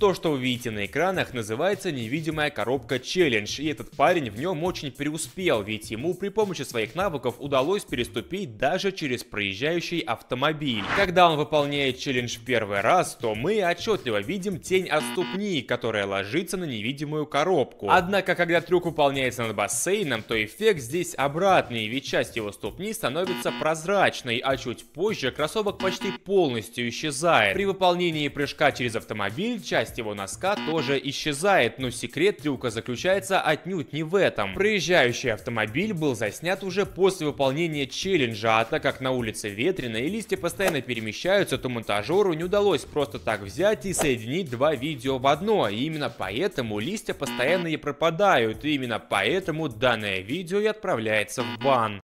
То, что вы видите на экранах, называется невидимая коробка челлендж, и этот парень в нем очень преуспел, ведь ему при помощи своих навыков удалось переступить даже через проезжающий автомобиль. Когда он выполняет челлендж первый раз, то мы отчетливо видим тень от ступни, которая ложится на невидимую коробку. Однако, когда трюк выполняется над бассейном, то эффект здесь обратный, ведь часть его ступни становится прозрачной, а чуть позже кроссовок почти полностью исчезает. При выполнении прыжка через автомобиль, часть его носка тоже исчезает, но секрет трюка заключается отнюдь не в этом. Проезжающий автомобиль был заснят уже после выполнения челленджа, а так как на улице ветрено и листья постоянно перемещаются, то монтажеру не удалось просто так взять и соединить два видео в одно, и именно поэтому листья постоянно и пропадают, и именно поэтому данное видео и отправляется в бан.